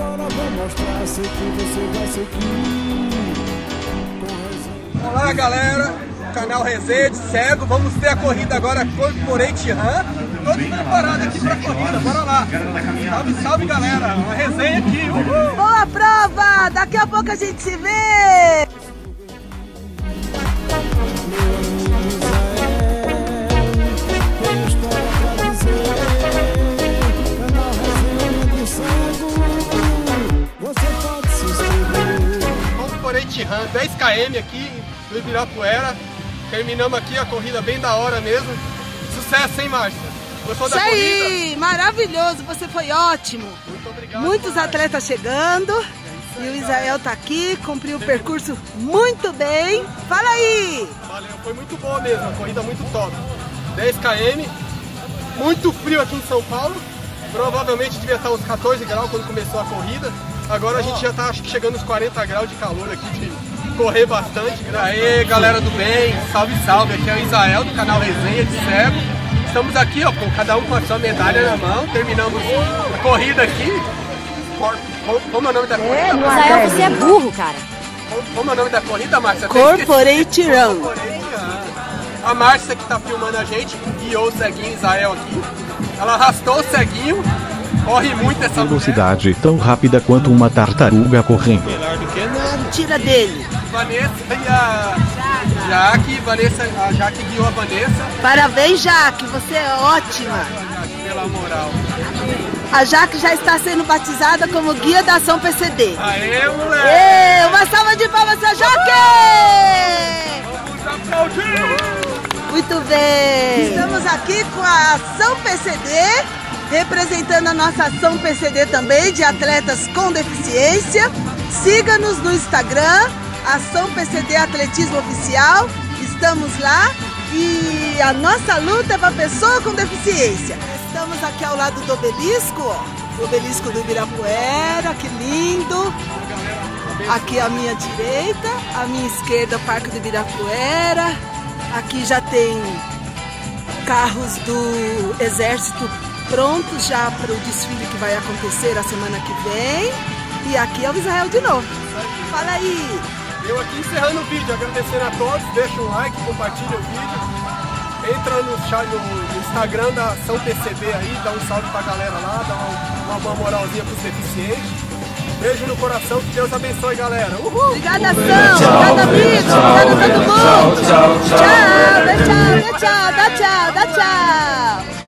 agora vou mostrar, sei que você vai seguir. Olá galera, canal Resende, cego, vamos ter a corrida agora Corporate Run. Todos preparados aqui pra corrida, bora lá. Salve, salve galera, uma resenha aqui, uhul. Boa prova! Daqui a pouco a gente se vê! Run, 10km aqui no Ibirapuera. Terminamos aqui a corrida bem da hora mesmo. Sucesso, hein, Márcia? Gostou Isso da corrida? aí! Maravilhoso! Você foi ótimo! Muito obrigado. Muitos Márcia. atletas chegando. E o Israel tá aqui, cumpriu o percurso muito bem. Fala aí! Valeu, foi muito boa mesmo, a corrida muito top. 10 km, muito frio aqui em São Paulo. Provavelmente devia estar uns 14 graus quando começou a corrida. Agora a gente já está acho que chegando uns 40 graus de calor aqui de correr bastante. Aê, galera do bem, salve, salve. Aqui é o Israel do canal Resenha de Cego. Estamos aqui, ó, com cada um com a sua medalha na mão. Terminamos a corrida aqui. Como é o nome da corrida? Márcia? Israel, você é burro, cara. Como é o nome da corrida, Márcia? Corporate Run. A Márcia que tá filmando a gente, guiou o ceguinho Israel aqui. Ela arrastou o ceguinho, corre muito essa mulher. Velocidade tão rápida quanto uma tartaruga correndo. Tira dele. Vanessa e a Jaque, Vanessa, a Jaque guiou a Vanessa. Parabéns, Jaque. Você é ótima. Jaque, pela moral. A Jaque já está sendo batizada como guia da ação PCD. Aê, moleque! Ê, uma salva de palmas a Jaque! Vamos aplaudir! Muito bem! Estamos aqui com a Ação PCD, representando a nossa Ação PCD também, de atletas com deficiência. Siga-nos no Instagram, Ação PCD Atletismo Oficial. Estamos lá e a nossa luta é para pessoa com deficiência. Estamos aqui ao lado do obelisco, ó. o obelisco do Ibirapuera, que lindo! Aqui à minha direita, à minha esquerda, o Parque do Ibirapuera. Aqui já tem carros do Exército prontos já para o desfile que vai acontecer a semana que vem. E aqui é o Israel de novo. Fala aí! Eu aqui encerrando o vídeo, agradecendo a todos, deixa um like, compartilha o vídeo. Entra no, chat- no- Instagram da Ação PCD aí, dá um salve pra galera lá, dá uma, uma boa moralzinha pros deficientes. Beijo no coração, que Deus abençoe, galera. Uhul! Obrigada, Ação! Obrigada, amigos! Obrigada todo mundo! Tchau! Tchau, dá tchau, dá tchau, dá tchau!